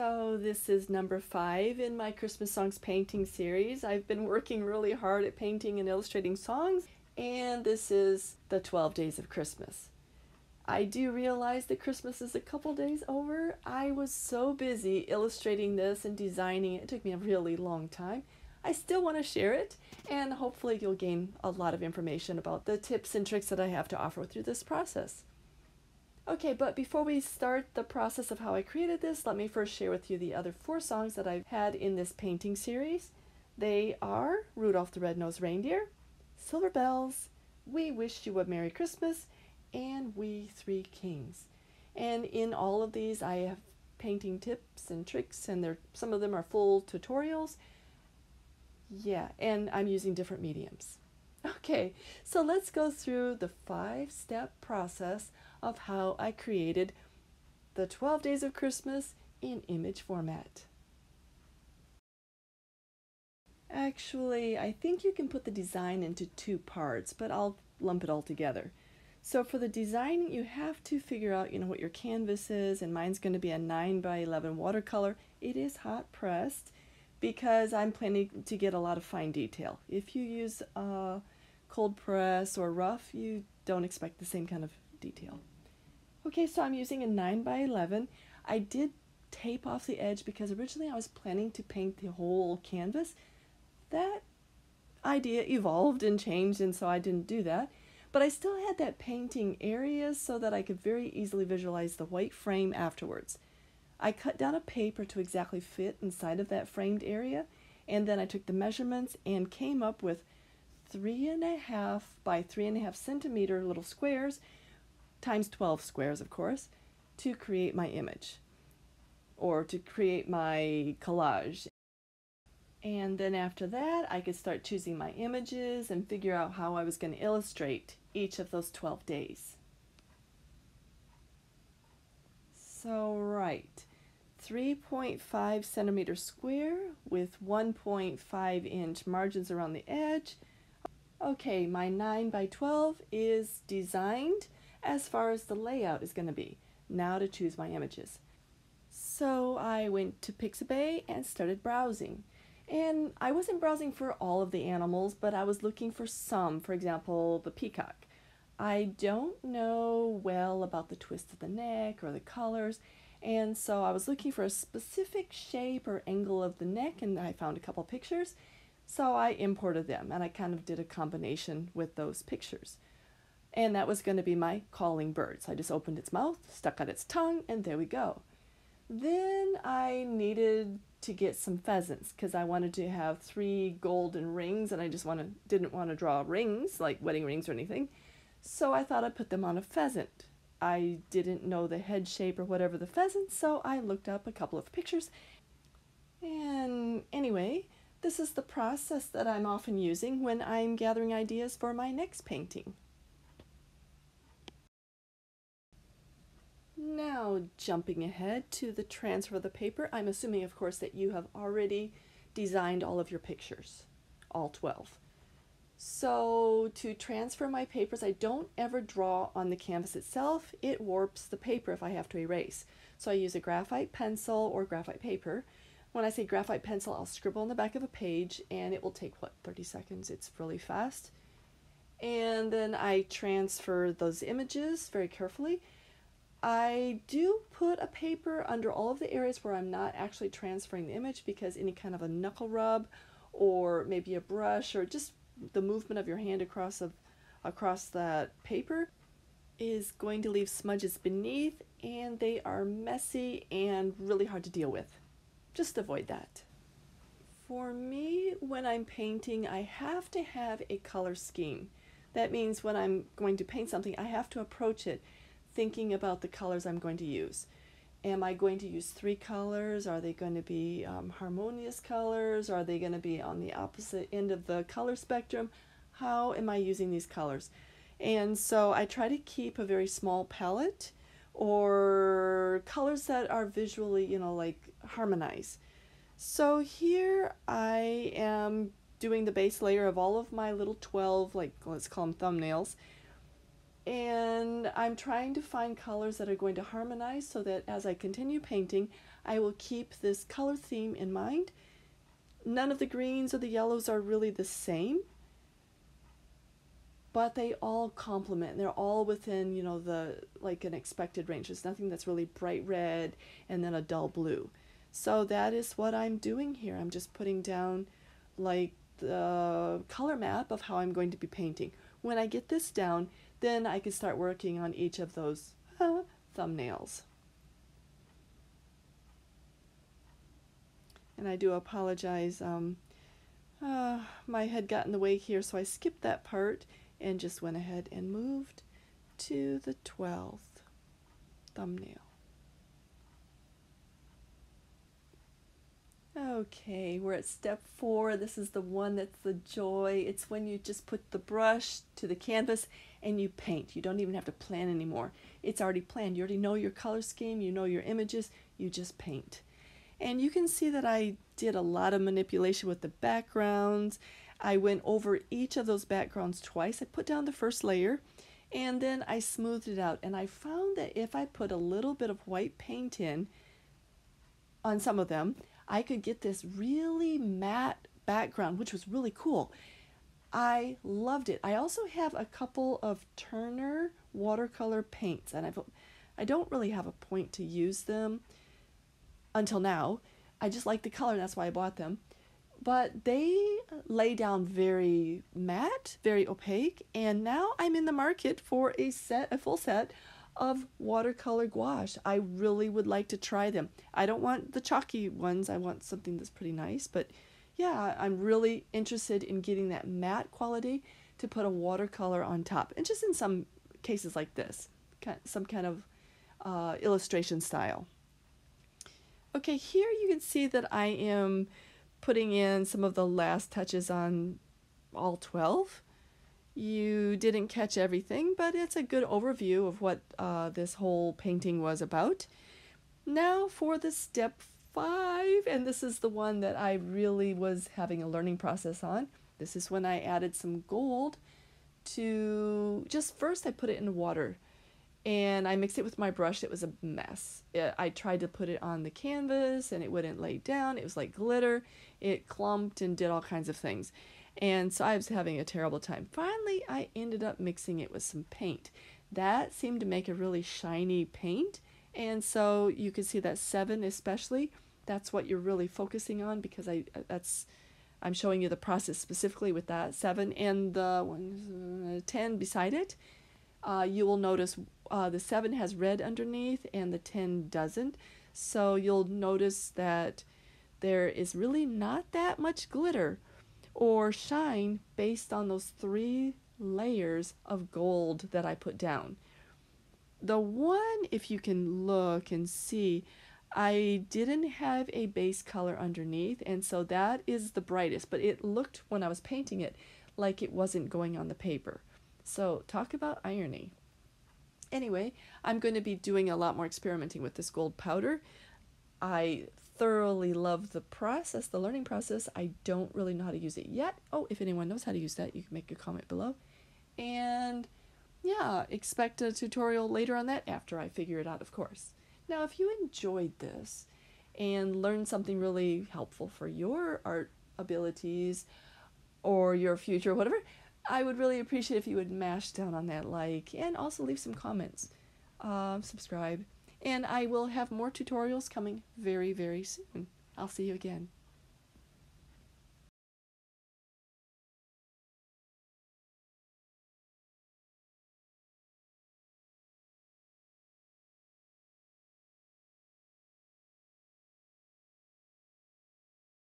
So this is number five in my Christmas songs painting series. I've been working really hard at painting and illustrating songs, and this is the 12 days of Christmas. I do realize that Christmas is a couple days over. I was so busy illustrating this and designing it. It took me a really long time. I still want to share it, and hopefully, you'll gain a lot of information about the tips and tricks that I have to offer through this process. Okay, but before we start the process of how I created this, let me first share with you the other four songs that I've had in this painting series. They are Rudolph the Red-Nosed Reindeer, Silver Bells, We Wish You a Merry Christmas, and We Three Kings. And in all of these, I have painting tips and tricks, and some of them are full tutorials. Yeah, and I'm using different mediums. Okay, so let's go through the five-step process of how I created the 12 Days of Christmas in image format. Actually, I think you can put the design into two parts, but I'll lump it all together. So for the design, you have to figure out, you know, what your canvas is, and mine's going to be a 9 by 11 watercolor. It is hot pressed because I'm planning to get a lot of fine detail. If you use a cold press or rough, you don't expect the same kind of detail. Okay, so I'm using a 9 by 11. I did tape off the edge because originally I was planning to paint the whole canvas. That idea evolved and changed and so I didn't do that. But I still had that painting area so that I could very easily visualize the white frame afterwards. I cut down a paper to exactly fit inside of that framed area and then I took the measurements and came up with three and a half by three and a half centimeter little squares times 12 squares, of course, to create my image or to create my collage. And then after that, I could start choosing my images and figure out how I was going to illustrate each of those 12 days. So, right, 3.5 centimeters square with 1.5 inch margins around the edge. Okay, my 9 by 12 is designed as far as the layout is going to be. Now to choose my images. So I went to Pixabay and started browsing. And I wasn't browsing for all of the animals, but I was looking for some, for example, the peacock. I don't know well about the twist of the neck or the colors, and so I was looking for a specific shape or angle of the neck, and I found a couple pictures. So I imported them, and I kind of did a combination with those pictures and that was going to be my calling bird. So I just opened its mouth, stuck out its tongue, and there we go. Then I needed to get some pheasants because I wanted to have three golden rings, and I just wanted, didn't want to draw rings like wedding rings or anything. So I thought I'd put them on a pheasant. I didn't know the head shape or whatever the pheasant, so I looked up a couple of pictures. And anyway, this is the process that I'm often using when I'm gathering ideas for my next painting. Now, jumping ahead to the transfer of the paper, I'm assuming, of course, that you have already designed all of your pictures, all 12. So to transfer my papers, I don't ever draw on the canvas itself. It warps the paper if I have to erase. So I use a graphite pencil or graphite paper. When I say graphite pencil, I'll scribble on the back of a page and it will take, what, 30 seconds? It's really fast. And then I transfer those images very carefully I do put a paper under all of the areas where I'm not actually transferring the image because any kind of a knuckle rub or maybe a brush or just the movement of your hand across of across that paper is going to leave smudges beneath and they are messy and really hard to deal with. Just avoid that. For me, when I'm painting, I have to have a color scheme. That means when I'm going to paint something, I have to approach it thinking about the colors I'm going to use. Am I going to use three colors? Are they going to be um, harmonious colors? Are they going to be on the opposite end of the color spectrum? How am I using these colors? And so I try to keep a very small palette or colors that are visually, you know, like harmonize. So here I am doing the base layer of all of my little 12, like let's call them thumbnails. And I'm trying to find colors that are going to harmonize so that as I continue painting, I will keep this color theme in mind. None of the greens or the yellows are really the same, but they all complement. They're all within, you know, the like an expected range. There's nothing that's really bright red and then a dull blue. So that is what I'm doing here. I'm just putting down like the color map of how I'm going to be painting. When I get this down, then I can start working on each of those uh, thumbnails. And I do apologize. Um, uh, my head got in the way here, so I skipped that part and just went ahead and moved to the 12th thumbnail. Okay, we're at step four. This is the one that's the joy. It's when you just put the brush to the canvas and you paint. You don't even have to plan anymore. It's already planned. You already know your color scheme, you know your images, you just paint. And you can see that I did a lot of manipulation with the backgrounds. I went over each of those backgrounds twice. I put down the first layer and then I smoothed it out. And I found that if I put a little bit of white paint in on some of them, I could get this really matte background, which was really cool. I loved it. I also have a couple of Turner watercolor paints, and I've, I don't really have a point to use them until now. I just like the color, that's why I bought them. But they lay down very matte, very opaque, and now I'm in the market for a set, a full set of watercolor gouache. I really would like to try them. I don't want the chalky ones. I want something that's pretty nice, but yeah, I'm really interested in getting that matte quality to put a watercolor on top. And just in some cases like this, some kind of uh, illustration style. Okay, here you can see that I am putting in some of the last touches on all 12. You didn't catch everything, but it's a good overview of what uh, this whole painting was about. Now for the step five, and this is the one that I really was having a learning process on. This is when I added some gold to, just first I put it in water and I mixed it with my brush. It was a mess. I tried to put it on the canvas and it wouldn't lay down. It was like glitter. It clumped and did all kinds of things. And so I was having a terrible time. Finally, I ended up mixing it with some paint. That seemed to make a really shiny paint. And so you can see that seven especially, that's what you're really focusing on because I that's I'm showing you the process specifically with that seven and the one, uh, 10 beside it. Uh, you will notice uh, the 7 has red underneath and the 10 doesn't. So you'll notice that there is really not that much glitter or shine based on those three layers of gold that I put down. The one, if you can look and see, I didn't have a base color underneath, and so that is the brightest, but it looked when I was painting it like it wasn't going on the paper. So, talk about irony. Anyway, I'm going to be doing a lot more experimenting with this gold powder. I thoroughly love the process, the learning process. I don't really know how to use it yet. Oh, if anyone knows how to use that, you can make a comment below. And yeah, expect a tutorial later on that after I figure it out, of course. Now, if you enjoyed this and learned something really helpful for your art abilities or your future, whatever, I would really appreciate if you would mash down on that like and also leave some comments. Uh, subscribe and I will have more tutorials coming very, very soon. I'll see you again.